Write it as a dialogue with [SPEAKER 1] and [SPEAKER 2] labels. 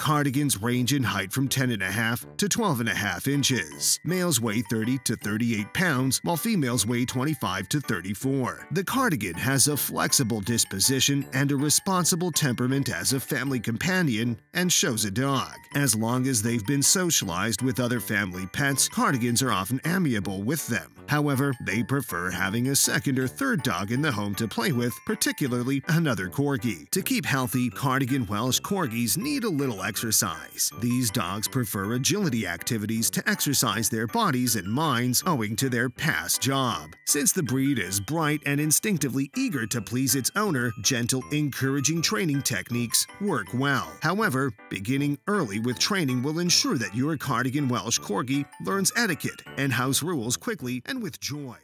[SPEAKER 1] Cardigans range in height from 10.5 to 12.5 inches. Males weigh 30 to 38 pounds, while females weigh 25 to 34. The cardigan has a flexible disposition and a responsible temperament as a family companion and shows a dog. As long as they've been socialized with other family pets, cardigans are often amiable with them. However, they prefer having a second or third dog in the home to play with, particularly another corgi. To keep healthy, cardigan Welsh corgis need a little exercise. These dogs prefer agility activities to exercise their bodies and minds owing to their past job. Since the breed is bright and instinctively eager to please its owner, gentle, encouraging training techniques work well. However, beginning early with training will ensure that your cardigan Welsh corgi learns etiquette and house rules quickly and with joy.